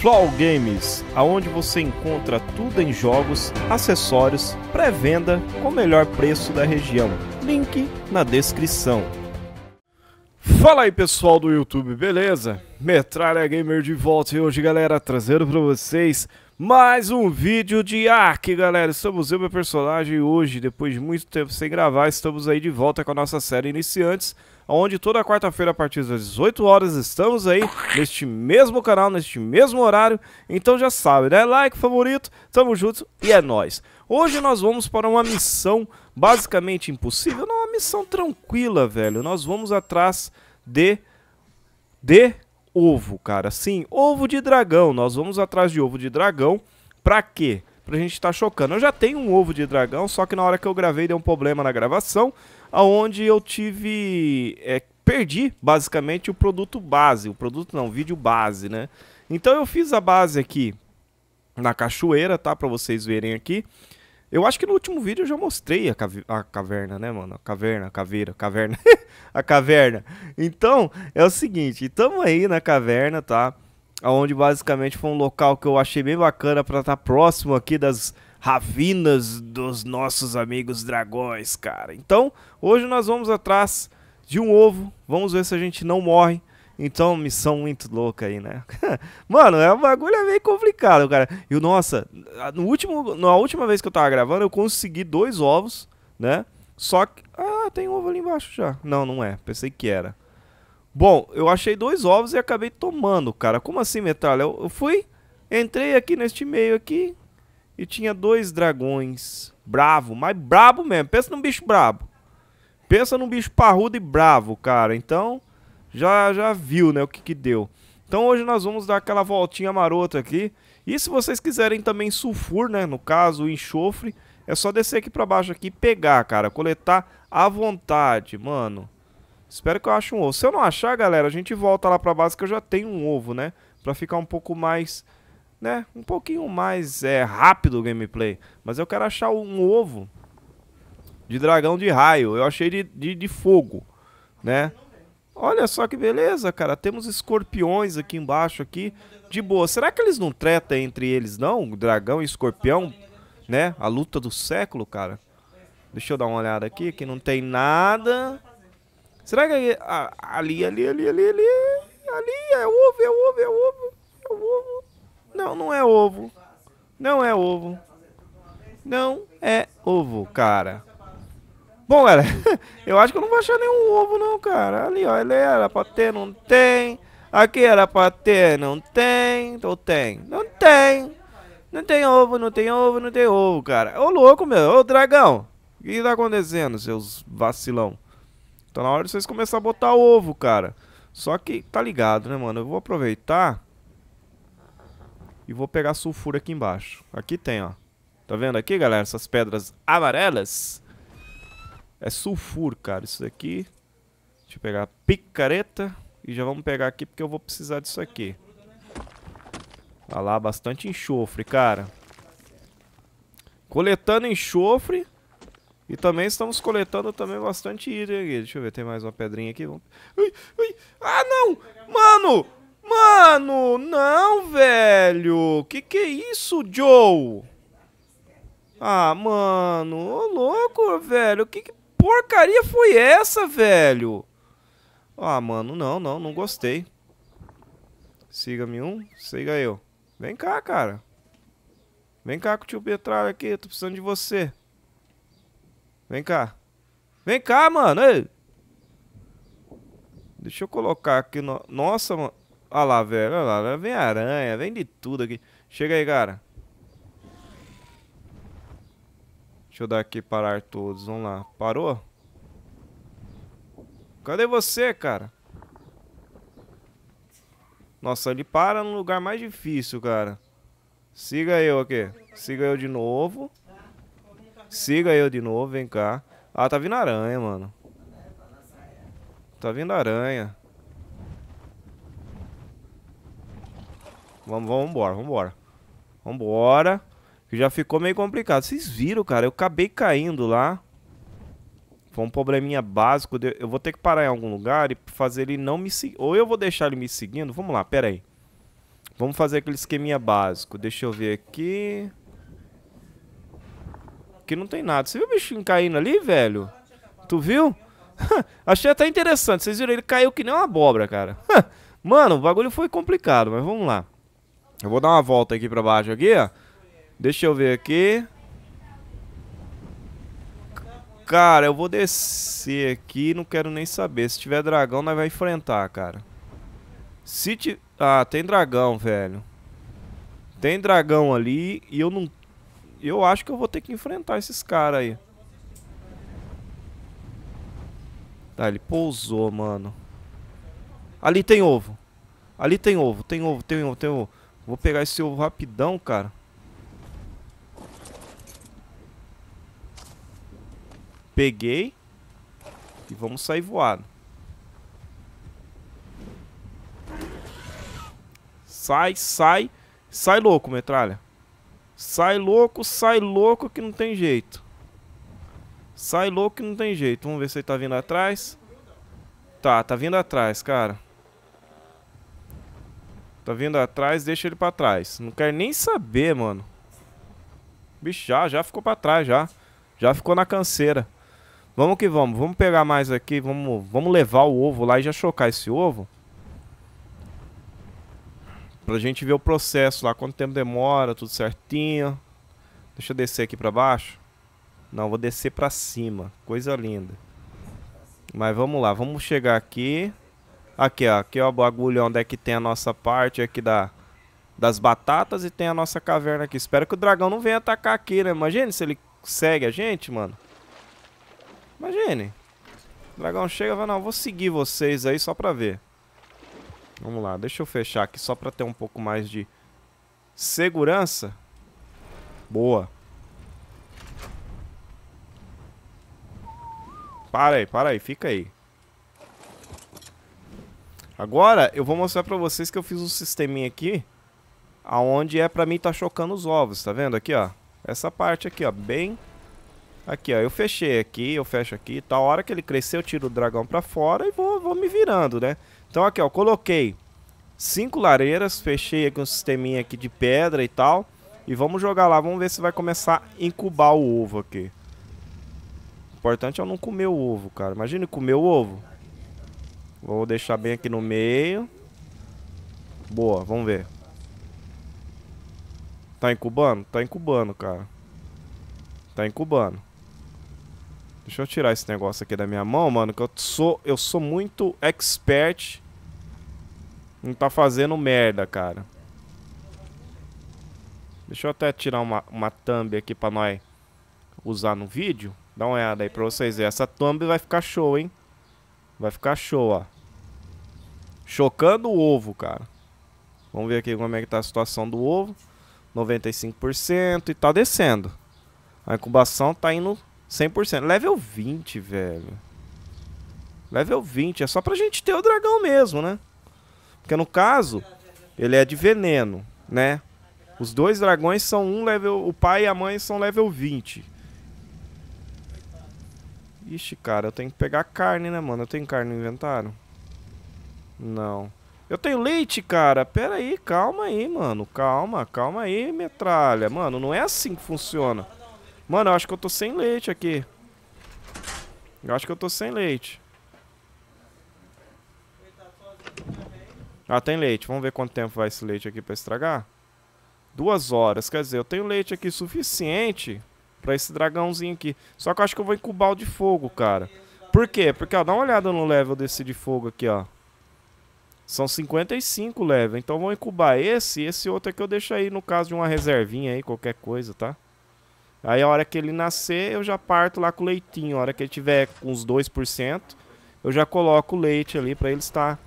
Flow Games, aonde você encontra tudo em jogos, acessórios, pré-venda com o melhor preço da região. Link na descrição. Fala aí pessoal do YouTube, beleza? Metralha Gamer de volta e hoje galera trazendo para vocês mais um vídeo de Ark galera, estamos eu meu personagem hoje, depois de muito tempo sem gravar, estamos aí de volta com a nossa série Iniciantes onde toda quarta-feira a partir das 18 horas estamos aí neste mesmo canal, neste mesmo horário. Então já sabe, né? Like, favorito, tamo junto e é nóis. Hoje nós vamos para uma missão basicamente impossível, não, uma missão tranquila, velho. Nós vamos atrás de de ovo, cara. Sim, ovo de dragão. Nós vamos atrás de ovo de dragão. Pra quê? Pra gente estar tá chocando. Eu já tenho um ovo de dragão, só que na hora que eu gravei deu um problema na gravação aonde eu tive é, perdi basicamente o produto base, o produto não, vídeo base, né? Então eu fiz a base aqui na cachoeira, tá? Para vocês verem aqui. Eu acho que no último vídeo eu já mostrei a, a caverna, né, mano? A caverna, a caveira, caverna, a caverna. Então, é o seguinte, estamos aí na caverna, tá? Onde basicamente foi um local que eu achei bem bacana para estar tá próximo aqui das ravinas dos nossos amigos dragões, cara. Então, hoje nós vamos atrás de um ovo. Vamos ver se a gente não morre. Então, missão muito louca aí, né? Mano, é um bagulho é meio complicado, cara. E nossa, no último, na última vez que eu tava gravando, eu consegui dois ovos, né? Só que. Ah, tem ovo ali embaixo já. Não, não é. Pensei que era. Bom, eu achei dois ovos e acabei tomando, cara. Como assim, metralha? Eu, eu fui, entrei aqui neste meio aqui, e tinha dois dragões. Bravo, mas brabo mesmo. Pensa num bicho brabo. Pensa num bicho parrudo e bravo, cara. Então, já, já viu, né, o que que deu. Então hoje nós vamos dar aquela voltinha marota aqui. E se vocês quiserem também sulfur, né, no caso, o enxofre, é só descer aqui pra baixo aqui e pegar, cara. Coletar à vontade, mano. Espero que eu ache um ovo. Se eu não achar, galera, a gente volta lá pra base que eu já tenho um ovo, né? Pra ficar um pouco mais né, um pouquinho mais é, rápido o gameplay. Mas eu quero achar um ovo de dragão de raio. Eu achei de, de, de fogo, né? Olha só que beleza, cara. Temos escorpiões aqui embaixo aqui. De boa. Será que eles não tretam entre eles, não? Dragão e escorpião, né? A luta do século, cara. Deixa eu dar uma olhada aqui, que não tem nada. Será que ali, ali, ali, ali, ali, ali é ovo, é ovo, é ovo, é ovo. Não, não é ovo. Não é ovo. Não é ovo, cara. Bom, galera, eu acho que eu não vou achar nenhum ovo não, cara. Ali, ó, ele era pra ter, não tem. Aqui era pra ter, não tem. Então tem. Não tem. Não tem ovo, não tem ovo, não tem ovo, cara. Ô louco, meu. Ô dragão. O que tá acontecendo, seus vacilão? Tá na hora de vocês começarem a botar ovo, cara. Só que, tá ligado, né, mano? Eu vou aproveitar e vou pegar sulfuro aqui embaixo. Aqui tem, ó. Tá vendo aqui, galera? Essas pedras amarelas. É sulfuro, cara. Isso aqui. Deixa eu pegar a picareta. E já vamos pegar aqui porque eu vou precisar disso aqui. Olha lá, bastante enxofre, cara. Coletando enxofre. E também estamos coletando também bastante item aqui. Deixa eu ver, tem mais uma pedrinha aqui. Ui, ui. Ah, não! Mano! Mano, não, velho. Que que é isso, Joe? Ah, mano, ô louco, velho. Que, que porcaria foi essa, velho? Ah, mano, não, não, não gostei. Siga-me um, siga eu. Vem cá, cara. Vem cá com o tio Petralha aqui, tô precisando de você. Vem cá. Vem cá, mano. Ei. Deixa eu colocar aqui no... Nossa, mano. Olha lá, velho. Olha lá. Vem aranha, vem de tudo aqui. Chega aí, cara. Deixa eu dar aqui parar todos. Vamos lá. Parou? Cadê você, cara? Nossa, ele para no lugar mais difícil, cara. Siga eu aqui. Siga eu de novo. Siga eu de novo, vem cá. Ah, tá vindo aranha, mano. Tá vindo aranha. Vamos, vamos embora, vamos embora. Vambora. Que já ficou meio complicado. Vocês viram, cara? Eu acabei caindo lá. Foi um probleminha básico. De... Eu vou ter que parar em algum lugar e fazer ele não me seguir. Ou eu vou deixar ele me seguindo. Vamos lá, pera aí. Vamos fazer aquele esqueminha básico. Deixa eu ver aqui. Aqui não tem nada. Você viu o bichinho caindo ali, velho? Tu viu? Achei até interessante. Vocês viram? Ele caiu que nem uma abóbora, cara. Mano, o bagulho foi complicado, mas vamos lá. Eu vou dar uma volta aqui pra baixo aqui, ó. Deixa eu ver aqui. Cara, eu vou descer aqui, não quero nem saber. Se tiver dragão, nós vai enfrentar, cara. Se tiver... Ah, tem dragão, velho. Tem dragão ali e eu não... Eu acho que eu vou ter que enfrentar esses caras aí. Tá, ele pousou, mano. Ali tem ovo. Ali tem ovo, tem ovo, tem ovo, tem ovo. Vou pegar esse ovo rapidão, cara. Peguei. E vamos sair voado. Sai, sai. Sai louco, metralha. Sai louco, sai louco que não tem jeito. Sai louco que não tem jeito. Vamos ver se ele tá vindo atrás. Tá, tá vindo atrás, cara. Tá vindo atrás, deixa ele pra trás. Não quero nem saber, mano. Bicho, já, já ficou pra trás, já. Já ficou na canseira. Vamos que vamos. Vamos pegar mais aqui. Vamos, vamos levar o ovo lá e já chocar esse ovo. Pra gente ver o processo lá. Quanto tempo demora, tudo certinho. Deixa eu descer aqui pra baixo. Não, vou descer pra cima. Coisa linda. Mas vamos lá. Vamos chegar aqui. Aqui, ó. Aqui é o bagulho onde é que tem a nossa parte aqui da, das batatas e tem a nossa caverna aqui. Espero que o dragão não venha atacar aqui, né? Imagina se ele segue a gente, mano. Imagine. O dragão chega e fala, não, vou seguir vocês aí só pra ver. Vamos lá, deixa eu fechar aqui só pra ter um pouco mais de segurança. Boa. Para aí, para aí, fica aí. Agora eu vou mostrar pra vocês que eu fiz um sisteminha aqui aonde é pra mim tá chocando os ovos, tá vendo aqui, ó? Essa parte aqui, ó, bem Aqui, ó, eu fechei aqui, eu fecho aqui. Tá, a hora que ele crescer, eu tiro o dragão pra fora e vou, vou me virando, né? Então aqui, ó, coloquei cinco lareiras, fechei aqui um sisteminha aqui de pedra e tal. E vamos jogar lá, vamos ver se vai começar a incubar o ovo aqui. O importante é eu não comer o ovo, cara. Imagina comer o ovo. Vou deixar bem aqui no meio. Boa, vamos ver. Tá incubando? Tá incubando, cara. Tá incubando. Deixa eu tirar esse negócio aqui da minha mão, mano, que eu sou, eu sou muito expert em tá fazendo merda, cara. Deixa eu até tirar uma, uma thumb aqui pra nós usar no vídeo. Dá uma olhada aí pra vocês verem. Essa thumb vai ficar show, hein? Vai ficar show, ó. Chocando o ovo, cara. Vamos ver aqui como é que tá a situação do ovo. 95% e tá descendo. A incubação tá indo 100%. Level 20, velho. Level 20. É só pra gente ter o dragão mesmo, né? Porque no caso, ele é de veneno, né? Os dois dragões são um level... O pai e a mãe são level 20. Ixi, cara, eu tenho que pegar carne, né, mano? Eu tenho carne no inventário? Não. Eu tenho leite, cara. Pera aí, calma aí, mano. Calma, calma aí, metralha. Mano, não é assim que funciona. Mano, eu acho que eu tô sem leite aqui. Eu acho que eu tô sem leite. Ah, tem leite. Vamos ver quanto tempo vai esse leite aqui pra estragar. Duas horas. Quer dizer, eu tenho leite aqui suficiente pra esse dragãozinho aqui. Só que eu acho que eu vou incubar o de fogo, cara. Por quê? Porque, ó, dá uma olhada no level desse de fogo aqui, ó. São 55 level. Então vou incubar esse e esse outro aqui eu deixo aí no caso de uma reservinha aí, qualquer coisa, tá? Aí a hora que ele nascer, eu já parto lá com o leitinho. A hora que ele tiver com uns 2%, eu já coloco o leite ali para ele estar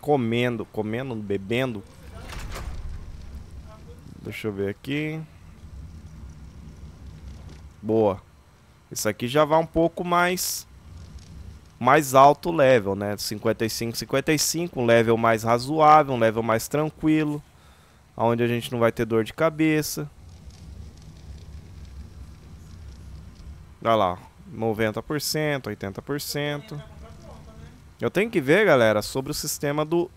comendo, comendo, bebendo. Deixa eu ver aqui. Boa. Isso aqui já vai um pouco mais mais alto level, né? 55, 55, um level mais razoável, um level mais tranquilo, onde a gente não vai ter dor de cabeça. Olha lá, 90%, 80%. Eu tenho que ver, galera, sobre o sistema do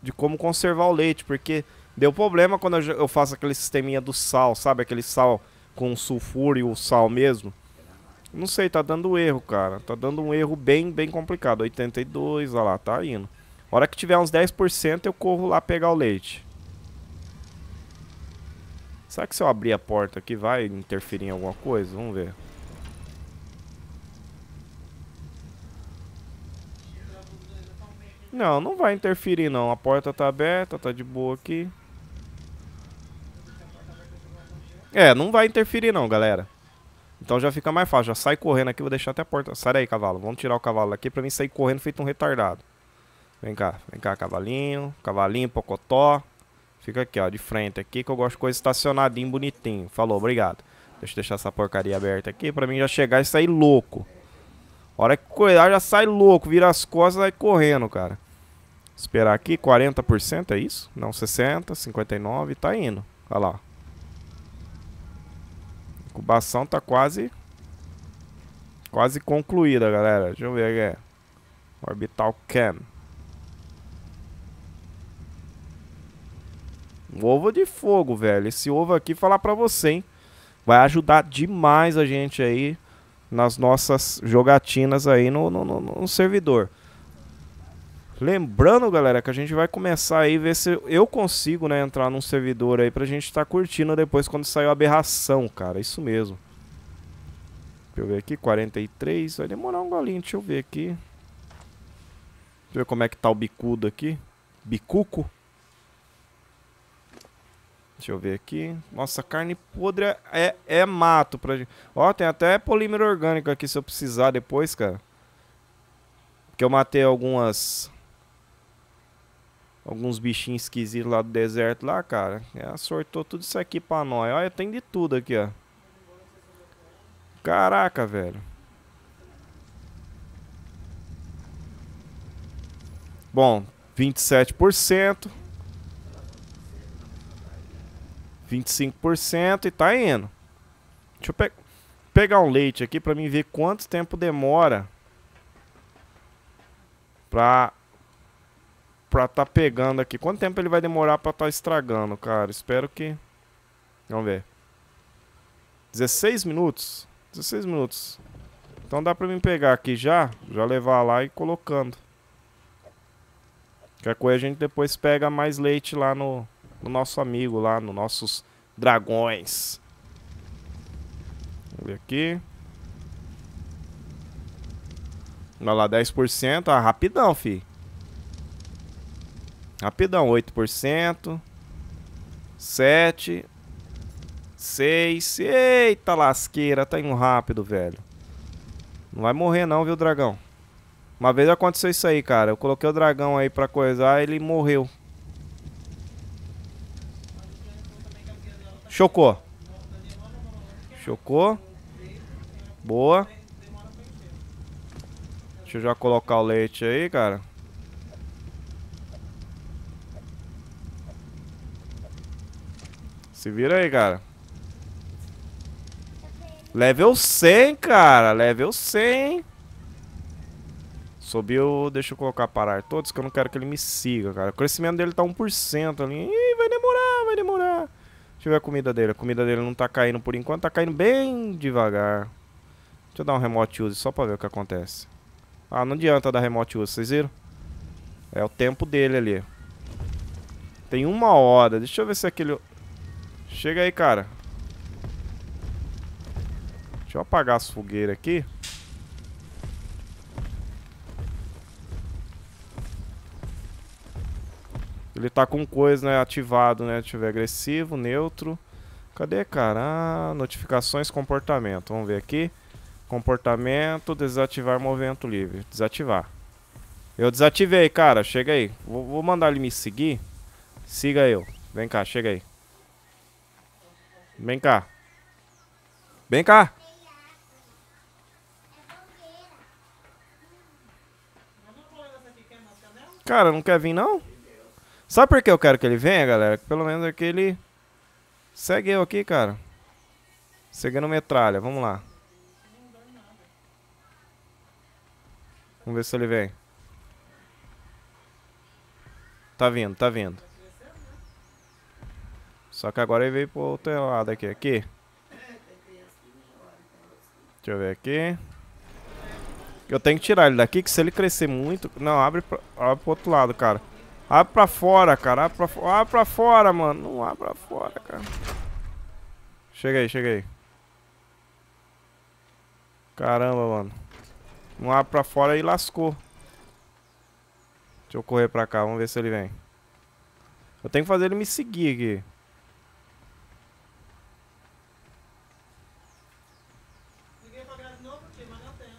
de como conservar o leite, porque deu problema quando eu faço aquele sisteminha do sal, sabe? Aquele sal com sulfuro e o sal mesmo. Não sei, tá dando erro, cara. Tá dando um erro bem, bem complicado. 82, olha lá, tá indo. hora que tiver uns 10%, eu corro lá pegar o leite. Será que se eu abrir a porta aqui vai interferir em alguma coisa? Vamos ver. Não, não vai interferir não. A porta tá aberta, tá de boa aqui. É, não vai interferir não, galera. Então já fica mais fácil. Já sai correndo aqui, vou deixar até a porta. Sai daí, cavalo. Vamos tirar o cavalo daqui pra mim sair correndo feito um retardado. Vem cá, vem cá, cavalinho. Cavalinho, pocotó. Fica aqui, ó, de frente aqui, que eu gosto de coisa estacionadinho, bonitinho. Falou, obrigado. Deixa eu deixar essa porcaria aberta aqui pra mim já chegar e sair louco. hora que cuidar, já sai louco, vira as costas e vai correndo, cara. Esperar aqui, 40%, é isso? Não, 60, 59, tá indo. Olha lá. Incubação tá quase... Quase concluída, galera. Deixa eu ver aqui. Orbital Cam. Ovo de fogo, velho. Esse ovo aqui, falar pra você, hein? Vai ajudar demais a gente aí nas nossas jogatinas aí no, no, no, no servidor. Lembrando, galera, que a gente vai começar aí ver se eu consigo, né, entrar num servidor aí pra gente estar tá curtindo depois quando sair a aberração, cara. Isso mesmo. Deixa eu ver aqui, 43. Vai demorar um golinho, deixa eu ver aqui. Deixa eu ver como é que tá o bicudo aqui. Bicuco. Deixa eu ver aqui. Nossa, carne podre é, é mato pra gente. Ó, tem até polímero orgânico aqui se eu precisar depois, cara. Porque eu matei algumas alguns bichinhos esquisitos lá do deserto lá, cara. Ela sortou tudo isso aqui pra nós. Olha, tem de tudo aqui, ó. Caraca, velho. Bom, 27%. 25% e tá indo. Deixa eu pe pegar um leite aqui pra mim ver quanto tempo demora pra pra tá pegando aqui. Quanto tempo ele vai demorar pra tá estragando, cara? Espero que... Vamos ver. 16 minutos. 16 minutos. Então dá pra mim pegar aqui já, já levar lá e colocando. Qualquer coisa a gente depois pega mais leite lá no, no nosso amigo, lá nos nossos dragões. Vamos ver aqui. Olha lá, 10%. Ah, rapidão, fi. Rapidão, 8%. 7. 6. Eita lasqueira, tá indo rápido, velho. Não vai morrer não, viu, dragão? Uma vez aconteceu isso aí, cara. Eu coloquei o dragão aí pra coisar, ele morreu. Chocou. Chocou. Boa. Deixa eu já colocar o leite aí, cara. Se vira aí, cara. Level 100, cara. Level 100. Subiu... Deixa eu colocar parar todos, que eu não quero que ele me siga, cara. O crescimento dele tá 1% ali. Ih, vai demorar, vai demorar. Deixa eu ver a comida dele. A comida dele não tá caindo por enquanto. Tá caindo bem devagar. Deixa eu dar um remote use só pra ver o que acontece. Ah, não adianta dar remote use, vocês viram? É o tempo dele ali. Tem uma hora. Deixa eu ver se aquele... Chega aí, cara. Deixa eu apagar as fogueiras aqui. Ele tá com coisa, né, ativado, né? Deixa eu ver, agressivo, neutro. Cadê, cara? Ah, notificações, comportamento. Vamos ver aqui. Comportamento, desativar movimento livre. Desativar. Eu desativei, cara. Chega aí. Vou, vou mandar ele me seguir. Siga eu. Vem cá, chega aí. Vem cá. Vem cá. Cara, não quer vir não? Sabe por que eu quero que ele venha, galera? Pelo menos é que ele... Segue eu aqui, cara. Seguindo metralha, vamos lá. Vamos ver se ele vem. Tá vindo, tá vindo. Só que agora ele veio pro outro lado aqui. Aqui. Deixa eu ver aqui. Eu tenho que tirar ele daqui, que se ele crescer muito... Não, abre, pra, abre pro outro lado, cara. Abre pra fora, cara. Abre pra, abre pra fora, mano. Não abre pra fora, cara. Chega aí, chega aí. Caramba, mano. Não abre pra fora e lascou. Deixa eu correr pra cá, vamos ver se ele vem. Eu tenho que fazer ele me seguir aqui.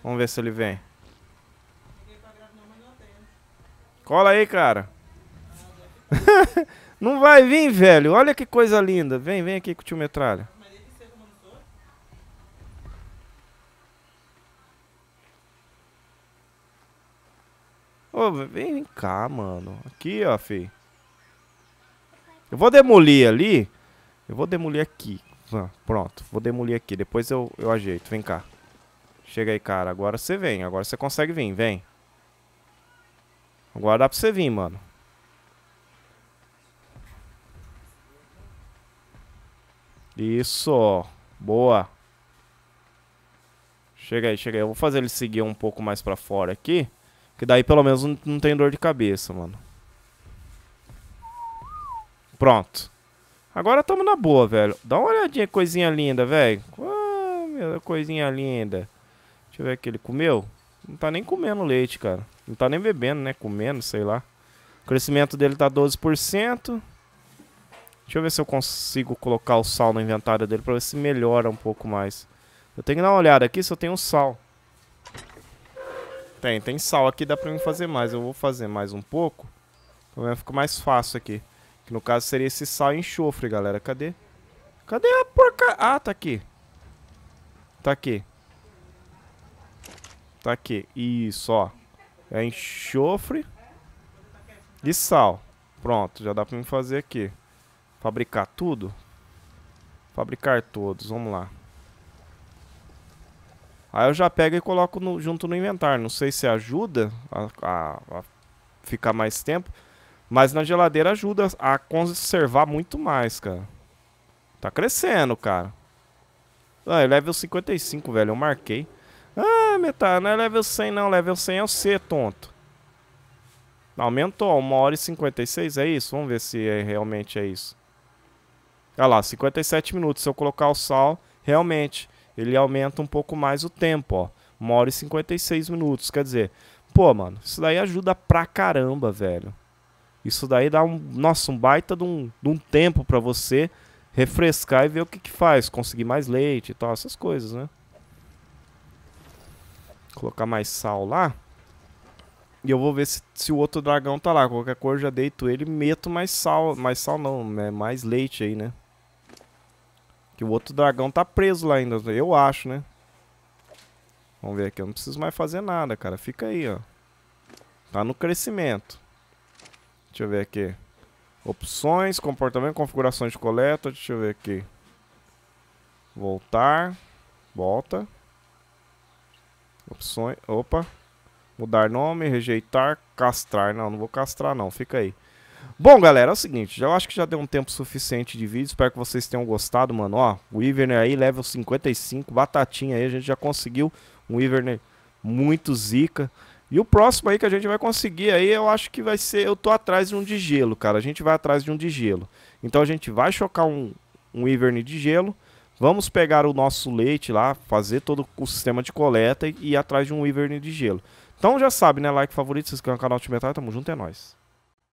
Vamos ver se ele vem. Cola aí, cara. não vai vir, velho. Olha que coisa linda. Vem, vem aqui com o tio Metralha. Ô, vem, vem cá, mano. Aqui, ó, fi. Eu vou demolir ali. Eu vou demolir aqui. Ah, pronto, vou demolir aqui. Depois eu, eu ajeito. Vem cá. Chega aí, cara. Agora você vem. Agora você consegue vir. Vem. Agora dá pra você vir, mano. Isso. Boa. Chega aí, chega aí. Eu vou fazer ele seguir um pouco mais pra fora aqui. Que daí pelo menos não, tem dor de cabeça, mano. Pronto. Agora tamo na boa, velho. Dá uma olhadinha, coisinha linda, velho. Ah, coisinha linda. Deixa eu ver aqui, ele comeu? Não tá nem comendo leite, cara. Não tá nem bebendo, né? Comendo, sei lá. O crescimento dele tá 12%. Deixa eu ver se eu consigo colocar o sal no inventário dele pra ver se melhora um pouco mais. Eu tenho que dar uma olhada aqui se eu tenho sal. Tem, tem sal aqui, dá pra mim fazer mais. Eu vou fazer mais um pouco. Pra ficar mais fácil aqui. Que no caso seria esse sal e enxofre, galera. Cadê? Cadê a porca? Ah, tá aqui. Tá aqui. Tá aqui. Isso, ó. É enxofre e sal. Pronto, já dá pra me fazer aqui. Fabricar tudo? Fabricar todos, vamos lá. Aí eu já pego e coloco no, junto no inventário. Não sei se ajuda a, a, a, ficar mais tempo. Mas na geladeira ajuda a conservar muito mais, cara. Tá crescendo, cara. Ah, é level 55, velho. Eu marquei. Ah, metade, não é level 100 não, level 100 é o C, tonto. Aumentou, 1 hora e 56, é isso? Vamos ver se é, realmente é isso. Olha lá, 57 minutos. Se eu colocar o sal, realmente, ele aumenta um pouco mais o tempo, ó. 1 hora e 56 minutos, quer dizer... Pô, mano, isso daí ajuda pra caramba, velho. Isso daí dá um, nossa, um baita de um, de um tempo pra você refrescar e ver o que que faz. Conseguir mais leite e tal, essas coisas, né? Colocar mais sal lá. E eu vou ver se, se o outro dragão tá lá. Qualquer coisa já deito ele e meto mais sal. Mais sal não, né? Mais leite aí, né? Que o outro dragão tá preso lá ainda. Eu acho, né? Vamos ver aqui. Eu não preciso mais fazer nada, cara. Fica aí, ó. Tá no crescimento. Deixa eu ver aqui. Opções, comportamento, configurações de coleta. Deixa eu ver aqui. Voltar. Volta. Opções. Opa. Mudar nome, rejeitar, castrar. Não, não vou castrar não, fica aí. Bom, galera, é o seguinte, eu acho que já deu um tempo suficiente de vídeo, espero que vocês tenham gostado, mano. Ó, o Iverney aí, level 55, batatinha aí, a gente já conseguiu um Iverney muito zica. E o próximo aí que a gente vai conseguir aí, eu acho que vai ser, eu tô atrás de um de gelo, cara. A gente vai atrás de um de gelo. Então a gente vai chocar um, um Iverney de gelo, Vamos pegar o nosso leite lá, fazer todo o sistema de coleta e ir atrás de um Wyvern de gelo. Então já sabe, né? Like, favorito, se inscreve no canal Time Tamo junto, é nóis.